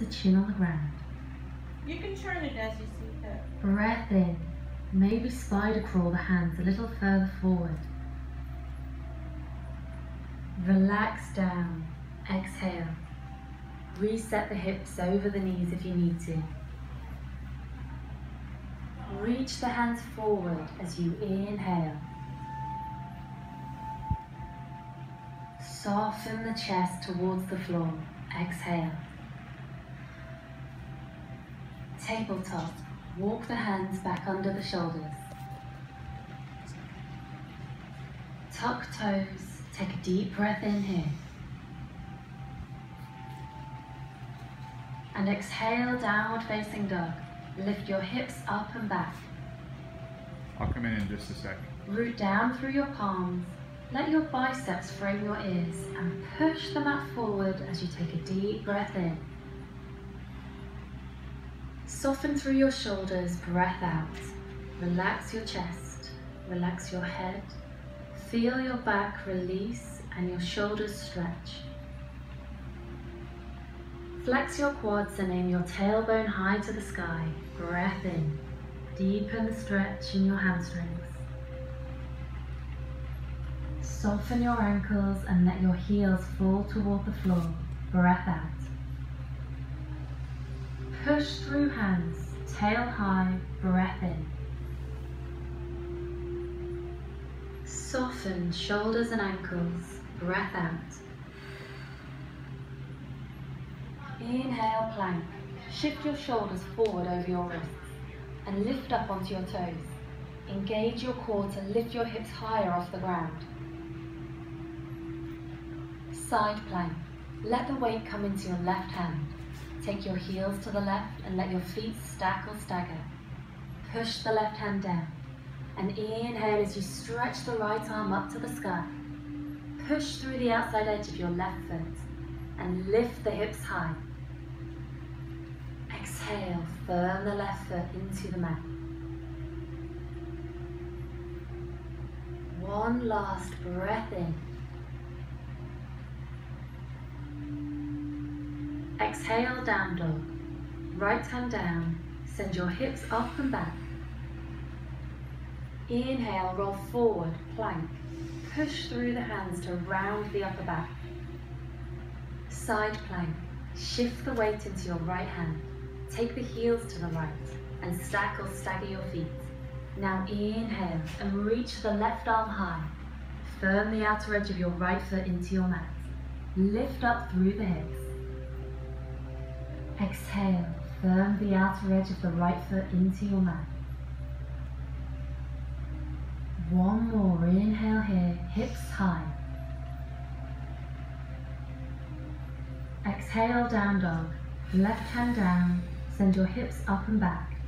the chin on the ground. You can turn it as you see fit. Breath in. Maybe spider crawl the hands a little further forward. Relax down. Exhale. Reset the hips over the knees if you need to. Reach the hands forward as you inhale. Soften the chest towards the floor. Exhale. Tabletop. Walk the hands back under the shoulders. Tuck toes. Take a deep breath in here. And exhale, downward facing dog. Lift your hips up and back. I'll come in in just a second. Root down through your palms. Let your biceps frame your ears and push the mat forward as you take a deep breath in. Soften through your shoulders, breath out. Relax your chest, relax your head. Feel your back release and your shoulders stretch. Flex your quads and aim your tailbone high to the sky. Breath in. Deepen the stretch in your hamstrings. Soften your ankles and let your heels fall toward the floor. Breath out. Push through hands, tail high, breath in. Soften shoulders and ankles, breath out. Inhale, plank. Shift your shoulders forward over your wrists and lift up onto your toes. Engage your core to lift your hips higher off the ground. Side plank. Let the weight come into your left hand. Take your heels to the left and let your feet stack or stagger. Push the left hand down. And inhale as you stretch the right arm up to the sky. Push through the outside edge of your left foot and lift the hips high. Exhale, firm the left foot into the mat. One last breath in. Exhale, down dog. Right hand down. Send your hips up and back. Inhale, roll forward, plank. Push through the hands to round the upper back. Side plank. Shift the weight into your right hand. Take the heels to the right and stack or stagger your feet. Now inhale and reach the left arm high. Firm the outer edge of your right foot into your mat. Lift up through the hips. Exhale, firm the outer edge of the right foot into your mat. One more inhale here, hips high. Exhale, down dog. Left hand down, send your hips up and back.